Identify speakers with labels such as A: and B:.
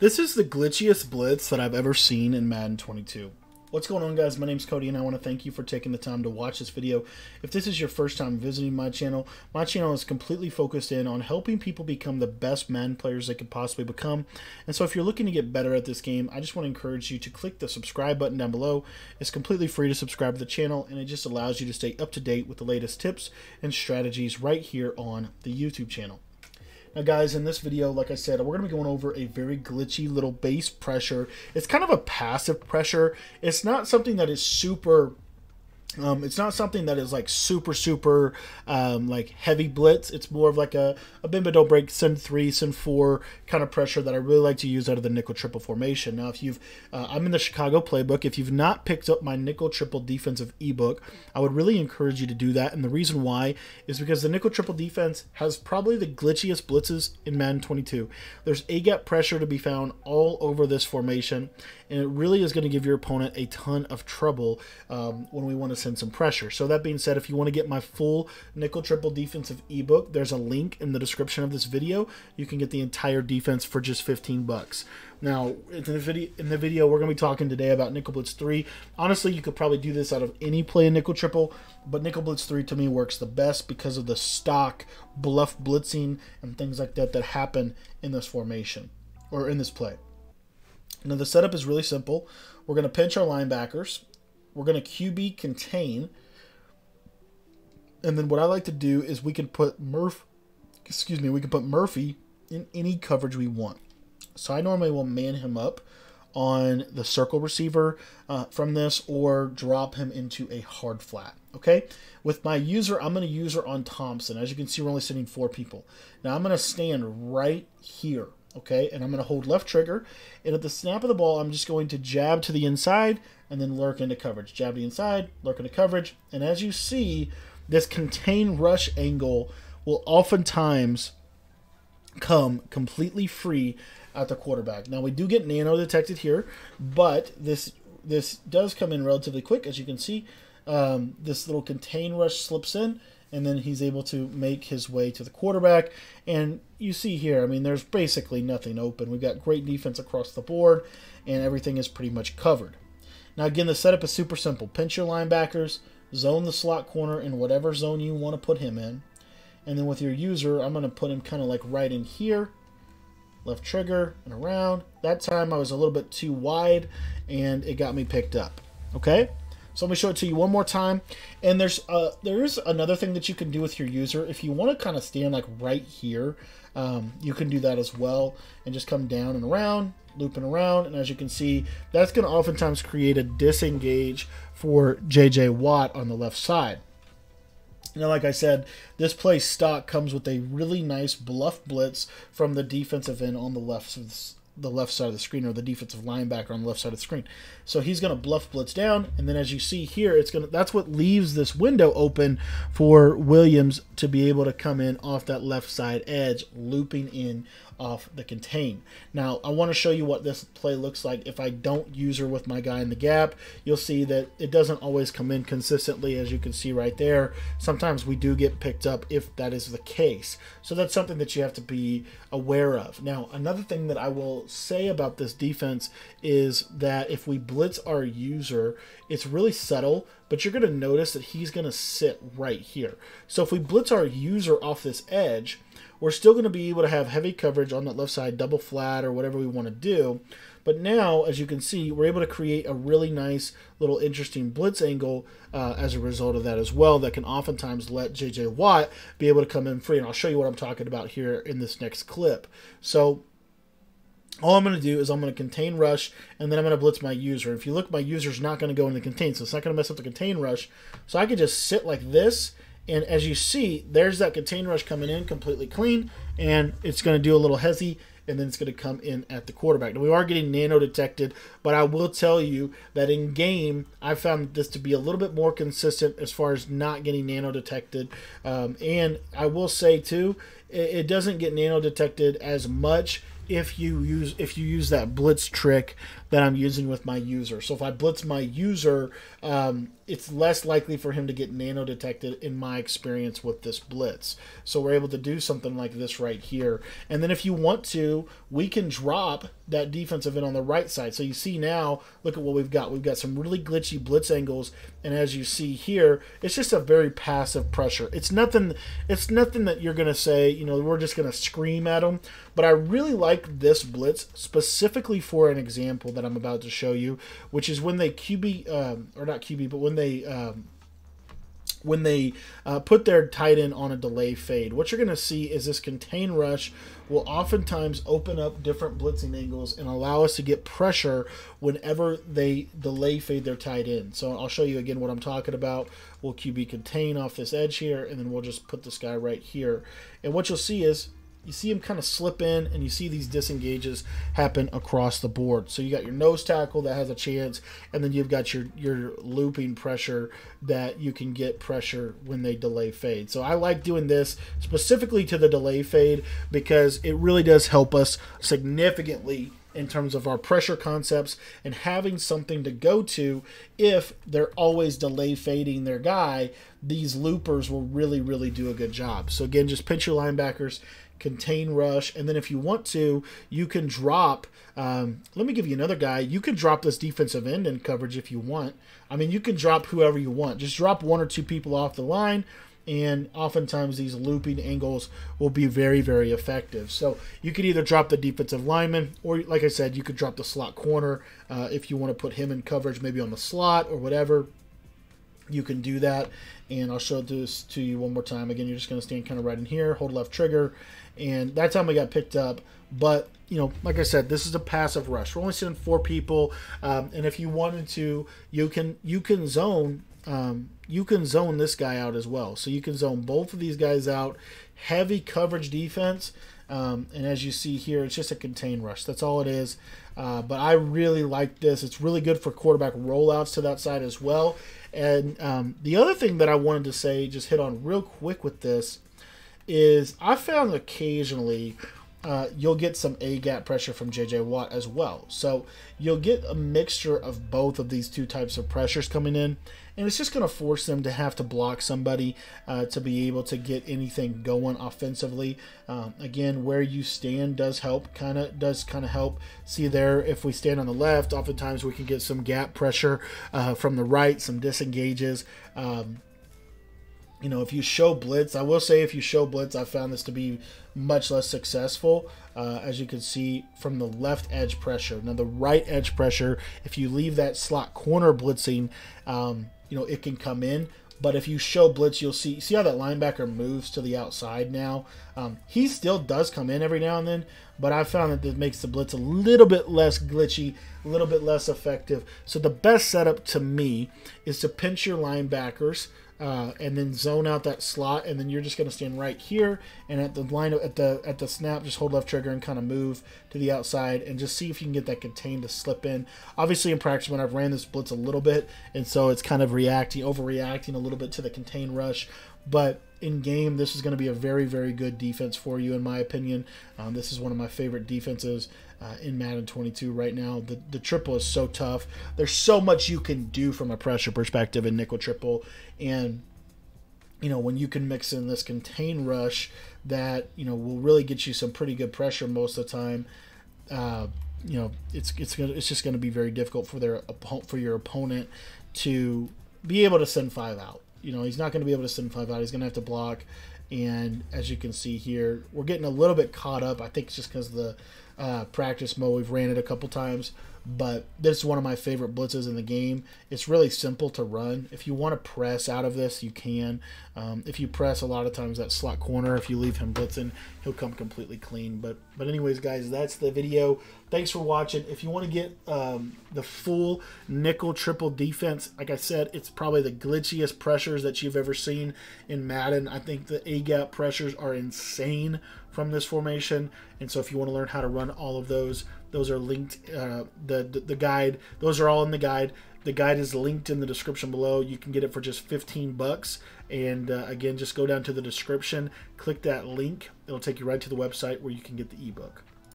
A: This is the glitchiest blitz that I've ever seen in Madden 22. What's going on guys, my name is Cody and I want to thank you for taking the time to watch this video. If this is your first time visiting my channel, my channel is completely focused in on helping people become the best Madden players they could possibly become. And so if you're looking to get better at this game, I just want to encourage you to click the subscribe button down below. It's completely free to subscribe to the channel and it just allows you to stay up to date with the latest tips and strategies right here on the YouTube channel. Now guys, in this video, like I said, we're going to be going over a very glitchy little base pressure. It's kind of a passive pressure. It's not something that is super um, it's not something that is like super, super um, like heavy blitz. It's more of like a, a but don't break, send three, send four kind of pressure that I really like to use out of the nickel triple formation. Now, if you've, uh, I'm in the Chicago playbook. If you've not picked up my nickel triple defensive ebook, I would really encourage you to do that. And the reason why is because the nickel triple defense has probably the glitchiest blitzes in Madden 22. There's A gap pressure to be found all over this formation, and it really is going to give your opponent a ton of trouble um, when we want to send some pressure. So that being said, if you want to get my full nickel triple defensive ebook, there's a link in the description of this video. You can get the entire defense for just 15 bucks. Now, in the video, in the video, we're going to be talking today about Nickel Blitz 3. Honestly, you could probably do this out of any play in Nickel Triple, but Nickel Blitz 3 to me works the best because of the stock bluff blitzing and things like that that happen in this formation or in this play. Now, the setup is really simple. We're going to pinch our linebackers. We're going to QB contain. And then what I like to do is we can put Murph, excuse me, we can put Murphy in any coverage we want. So I normally will man him up on the circle receiver uh, from this or drop him into a hard flat. Okay, with my user, I'm going to user on Thompson. As you can see, we're only sending four people. Now I'm going to stand right here. Okay, and I'm going to hold left trigger, and at the snap of the ball, I'm just going to jab to the inside and then lurk into coverage. Jab to the inside, lurk into coverage, and as you see, this contain rush angle will oftentimes come completely free at the quarterback. Now we do get nano detected here, but this this does come in relatively quick, as you can see. Um, this little contain rush slips in, and then he's able to make his way to the quarterback. And you see here, I mean, there's basically nothing open. We've got great defense across the board, and everything is pretty much covered. Now, again, the setup is super simple. Pinch your linebackers, zone the slot corner in whatever zone you want to put him in. And then with your user, I'm going to put him kind of like right in here. Left trigger and around. That time I was a little bit too wide, and it got me picked up. Okay? So let me show it to you one more time. And there's uh, there's another thing that you can do with your user. If you want to kind of stand like right here, um, you can do that as well. And just come down and around, looping around. And as you can see, that's going to oftentimes create a disengage for JJ Watt on the left side. Now, like I said, this play stock comes with a really nice bluff blitz from the defensive end on the left the left side of the screen or the defensive linebacker on the left side of the screen. So he's going to bluff blitz down, and then as you see here, it's going to that's what leaves this window open for Williams to be able to come in off that left side edge, looping in off the contain. Now, I want to show you what this play looks like if I don't use her with my guy in the gap. You'll see that it doesn't always come in consistently, as you can see right there. Sometimes we do get picked up if that is the case. So that's something that you have to be aware of. Now, another thing that I will say about this defense is that if we blitz our user, it's really subtle, but you're going to notice that he's going to sit right here. So if we blitz our user off this edge, we're still going to be able to have heavy coverage on that left side, double flat or whatever we want to do. But now, as you can see, we're able to create a really nice little interesting blitz angle uh, as a result of that as well that can oftentimes let JJ Watt be able to come in free. And I'll show you what I'm talking about here in this next clip. So all I'm going to do is I'm going to contain rush, and then I'm going to blitz my user. If you look, my user's not going to go in the contain, so it's not going to mess up the contain rush. So I could just sit like this, and as you see, there's that contain rush coming in completely clean, and it's going to do a little hezzy, and then it's going to come in at the quarterback. Now, we are getting nano detected, but I will tell you that in game, I found this to be a little bit more consistent as far as not getting nano detected. Um, and I will say, too, it, it doesn't get nano detected as much if you use if you use that blitz trick that I'm using with my user. So if I blitz my user, um, it's less likely for him to get nano detected in my experience with this blitz. So we're able to do something like this right here. And then if you want to, we can drop that defensive end on the right side. So you see now, look at what we've got. We've got some really glitchy blitz angles. And as you see here, it's just a very passive pressure. It's nothing, it's nothing that you're going to say, you know, we're just going to scream at them. But I really like this blitz specifically for an example that I'm about to show you, which is when they QB, um, or not QB, but when they um, when they uh, put their tight end on a delay fade. What you're going to see is this contain rush will oftentimes open up different blitzing angles and allow us to get pressure whenever they delay fade their tight end. So I'll show you again what I'm talking about. We'll QB contain off this edge here, and then we'll just put this guy right here. And what you'll see is you see him kind of slip in and you see these disengages happen across the board. So you got your nose tackle that has a chance, and then you've got your your looping pressure that you can get pressure when they delay fade. So I like doing this specifically to the delay fade because it really does help us significantly in terms of our pressure concepts and having something to go to if they're always delay fading their guy these loopers will really really do a good job so again just pinch your linebackers contain rush, and then if you want to, you can drop. Um, let me give you another guy. You can drop this defensive end in coverage if you want. I mean, you can drop whoever you want. Just drop one or two people off the line, and oftentimes these looping angles will be very, very effective. So you could either drop the defensive lineman, or like I said, you could drop the slot corner uh, if you want to put him in coverage, maybe on the slot or whatever. You can do that, and I'll show this to you one more time. Again, you're just going to stand kind of right in here, hold left trigger, and that time we got picked up. But you know, like I said, this is a passive rush. We're only sending four people, um, and if you wanted to, you can you can zone um, you can zone this guy out as well. So you can zone both of these guys out. Heavy coverage defense, um, and as you see here, it's just a contain rush. That's all it is. Uh, but I really like this. It's really good for quarterback rollouts to that side as well. And um, the other thing that I wanted to say, just hit on real quick with this, is I found occasionally uh, you'll get some A gap pressure from JJ Watt as well. So you'll get a mixture of both of these two types of pressures coming in, and it's just going to force them to have to block somebody uh, to be able to get anything going offensively. Um, again, where you stand does help, kind of does kind of help. See there, if we stand on the left, oftentimes we can get some gap pressure uh, from the right, some disengages. Um, you know, if you show blitz, I will say if you show blitz, I found this to be much less successful. Uh, as you can see from the left edge pressure. Now the right edge pressure, if you leave that slot corner blitzing, um, you know it can come in. But if you show blitz, you'll see see how that linebacker moves to the outside now. Um, he still does come in every now and then, but I found that this makes the blitz a little bit less glitchy, a little bit less effective. So the best setup to me is to pinch your linebackers uh, and then zone out that slot, and then you're just going to stand right here, and at the line at the at the snap, just hold left trigger and kind of move to the outside, and just see if you can get that contain to slip in. Obviously, in practice, when I've ran this blitz a little bit, and so it's kind of reacting, overreacting a little bit to the contain rush, but in game, this is going to be a very, very good defense for you, in my opinion. Um, this is one of my favorite defenses uh, in Madden 22 right now. The, the triple is so tough. There's so much you can do from a pressure perspective in nickel triple. And, you know, when you can mix in this contain rush that, you know, will really get you some pretty good pressure most of the time. Uh, you know, it's it's gonna it's just going to be very difficult for their for your opponent to be able to send five out you know, he's not going to be able to send five out. He's going to have to block. And as you can see here, we're getting a little bit caught up. I think it's just because the uh, practice mode. We've ran it a couple times, but this is one of my favorite blitzes in the game. It's really simple to run. If you want to press out of this, you can. Um, if you press a lot of times that slot corner, if you leave him blitzing, he'll come completely clean. But but anyways, guys, that's the video. Thanks for watching. If you want to get um, the full nickel triple defense, like I said, it's probably the glitchiest pressures that you've ever seen in Madden. I think the A gap pressures are insane from this formation. And so if you want to learn how to run all of those, those are linked. Uh, the, the, the guide, those are all in the guide. The guide is linked in the description below. You can get it for just 15 bucks. And uh, again, just go down to the description, click that link. It'll take you right to the website where you can get the ebook.